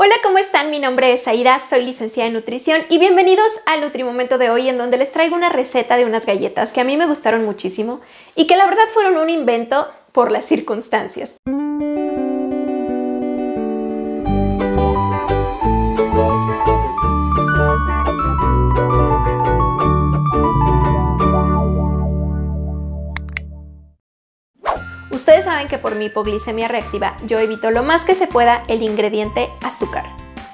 Hola, ¿cómo están? Mi nombre es Aida, soy licenciada en nutrición y bienvenidos al Nutrimomento de hoy en donde les traigo una receta de unas galletas que a mí me gustaron muchísimo y que la verdad fueron un invento por las circunstancias. Ustedes saben que por mi hipoglicemia reactiva yo evito lo más que se pueda el ingrediente azúcar.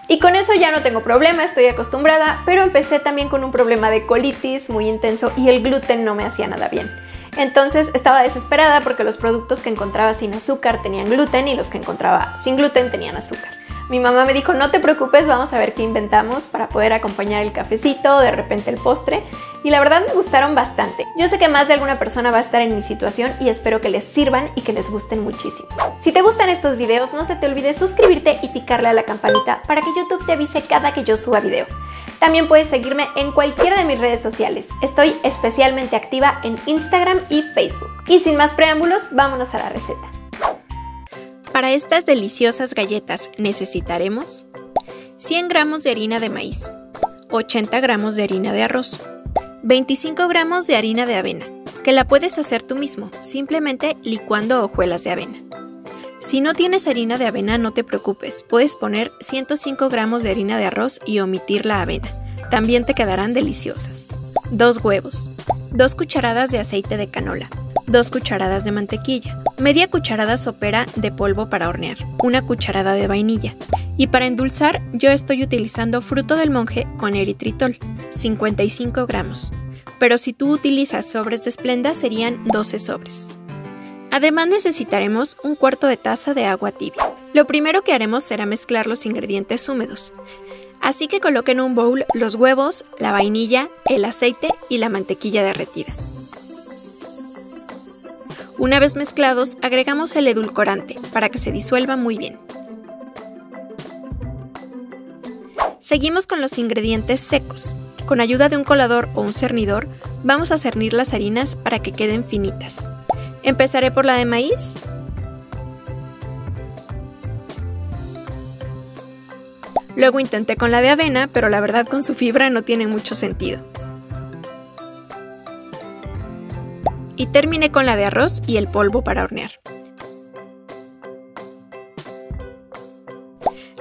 Y con eso ya no tengo problema, estoy acostumbrada, pero empecé también con un problema de colitis muy intenso y el gluten no me hacía nada bien. Entonces estaba desesperada porque los productos que encontraba sin azúcar tenían gluten y los que encontraba sin gluten tenían azúcar. Mi mamá me dijo, no te preocupes, vamos a ver qué inventamos para poder acompañar el cafecito, de repente el postre. Y la verdad me gustaron bastante. Yo sé que más de alguna persona va a estar en mi situación y espero que les sirvan y que les gusten muchísimo. Si te gustan estos videos, no se te olvide suscribirte y picarle a la campanita para que YouTube te avise cada que yo suba video. También puedes seguirme en cualquiera de mis redes sociales. Estoy especialmente activa en Instagram y Facebook. Y sin más preámbulos, vámonos a la receta. Para estas deliciosas galletas necesitaremos 100 gramos de harina de maíz, 80 gramos de harina de arroz, 25 gramos de harina de avena, que la puedes hacer tú mismo, simplemente licuando hojuelas de avena. Si no tienes harina de avena, no te preocupes, puedes poner 105 gramos de harina de arroz y omitir la avena. También te quedarán deliciosas. 2 huevos, 2 cucharadas de aceite de canola, 2 cucharadas de mantequilla, media cucharada sopera de polvo para hornear, una cucharada de vainilla. Y para endulzar, yo estoy utilizando fruto del monje con eritritol, 55 gramos. Pero si tú utilizas sobres de esplenda serían 12 sobres. Además necesitaremos un cuarto de taza de agua tibia. Lo primero que haremos será mezclar los ingredientes húmedos. Así que coloque en un bowl los huevos, la vainilla, el aceite y la mantequilla derretida. Una vez mezclados, agregamos el edulcorante para que se disuelva muy bien. Seguimos con los ingredientes secos. Con ayuda de un colador o un cernidor, vamos a cernir las harinas para que queden finitas. Empezaré por la de maíz. Luego intenté con la de avena, pero la verdad con su fibra no tiene mucho sentido. Y terminé con la de arroz y el polvo para hornear.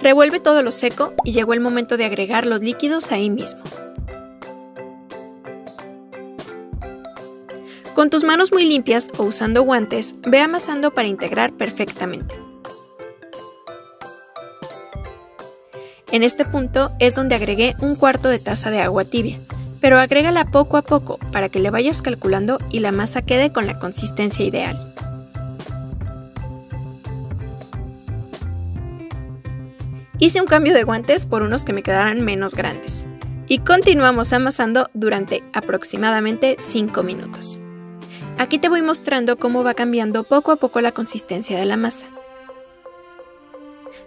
Revuelve todo lo seco y llegó el momento de agregar los líquidos ahí mismo. Con tus manos muy limpias o usando guantes, ve amasando para integrar perfectamente. En este punto es donde agregué un cuarto de taza de agua tibia pero agrégala poco a poco para que le vayas calculando y la masa quede con la consistencia ideal. Hice un cambio de guantes por unos que me quedaran menos grandes y continuamos amasando durante aproximadamente 5 minutos. Aquí te voy mostrando cómo va cambiando poco a poco la consistencia de la masa.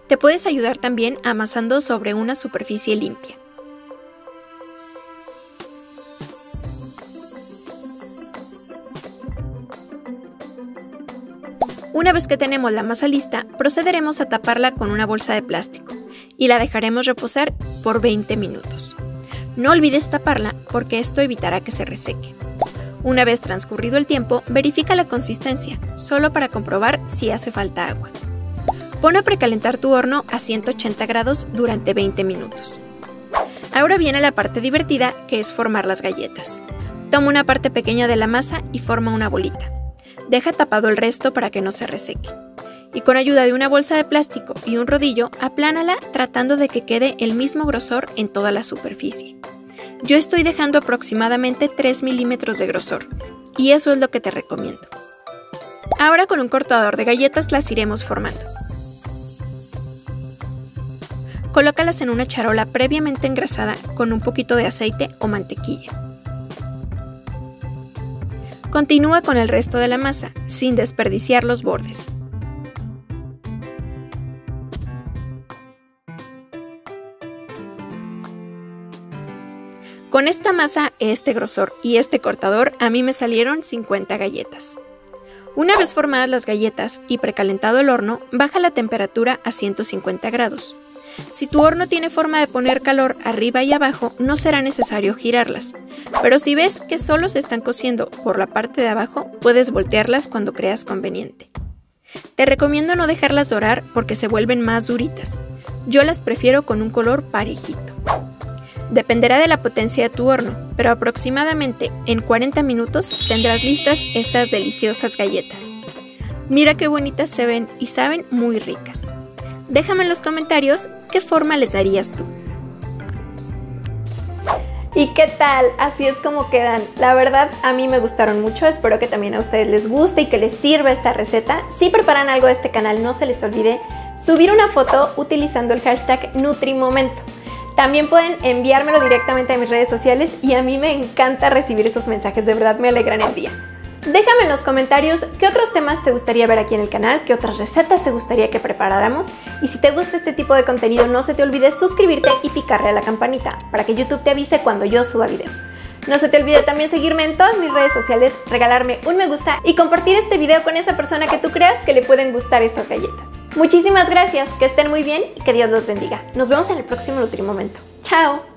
Te puedes ayudar también amasando sobre una superficie limpia. Una vez que tenemos la masa lista, procederemos a taparla con una bolsa de plástico y la dejaremos reposar por 20 minutos. No olvides taparla porque esto evitará que se reseque. Una vez transcurrido el tiempo, verifica la consistencia, solo para comprobar si hace falta agua. Pon a precalentar tu horno a 180 grados durante 20 minutos. Ahora viene la parte divertida, que es formar las galletas. Toma una parte pequeña de la masa y forma una bolita. Deja tapado el resto para que no se reseque. Y con ayuda de una bolsa de plástico y un rodillo, aplánala tratando de que quede el mismo grosor en toda la superficie. Yo estoy dejando aproximadamente 3 milímetros de grosor, y eso es lo que te recomiendo. Ahora con un cortador de galletas las iremos formando. Colócalas en una charola previamente engrasada con un poquito de aceite o mantequilla. Continúa con el resto de la masa, sin desperdiciar los bordes. Con esta masa, este grosor y este cortador, a mí me salieron 50 galletas. Una vez formadas las galletas y precalentado el horno, baja la temperatura a 150 grados. Si tu horno tiene forma de poner calor arriba y abajo, no será necesario girarlas. Pero si ves que solo se están cociendo por la parte de abajo, puedes voltearlas cuando creas conveniente. Te recomiendo no dejarlas dorar porque se vuelven más duritas. Yo las prefiero con un color parejito. Dependerá de la potencia de tu horno, pero aproximadamente en 40 minutos tendrás listas estas deliciosas galletas. Mira qué bonitas se ven y saben muy ricas. Déjame en los comentarios qué forma les darías tú. ¿Y qué tal? Así es como quedan. La verdad, a mí me gustaron mucho. Espero que también a ustedes les guste y que les sirva esta receta. Si preparan algo de este canal, no se les olvide subir una foto utilizando el hashtag Nutrimomento. También pueden enviármelo directamente a mis redes sociales y a mí me encanta recibir esos mensajes, de verdad me alegran el día. Déjame en los comentarios qué otros temas te gustaría ver aquí en el canal, qué otras recetas te gustaría que preparáramos y si te gusta este tipo de contenido no se te olvide suscribirte y picarle a la campanita para que YouTube te avise cuando yo suba video. No se te olvide también seguirme en todas mis redes sociales, regalarme un me gusta y compartir este video con esa persona que tú creas que le pueden gustar estas galletas. Muchísimas gracias, que estén muy bien y que Dios los bendiga. Nos vemos en el próximo Nutrimomento. ¡Chao!